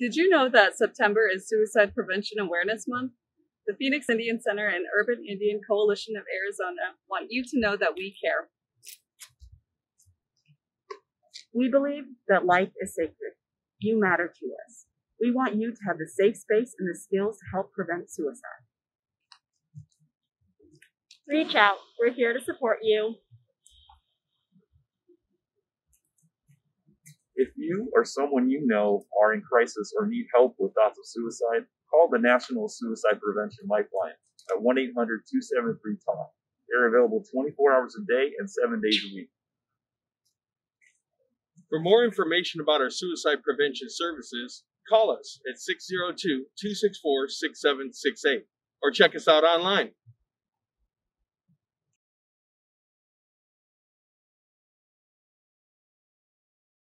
Did you know that September is Suicide Prevention Awareness Month? The Phoenix Indian Center and Urban Indian Coalition of Arizona want you to know that we care. We believe that life is sacred. You matter to us. We want you to have the safe space and the skills to help prevent suicide. Reach out. We're here to support you. If you or someone you know are in crisis or need help with thoughts of suicide, call the National Suicide Prevention Lifeline at 1 800 273 TALK. They're available 24 hours a day and 7 days a week. For more information about our suicide prevention services, call us at 602 264 6768 or check us out online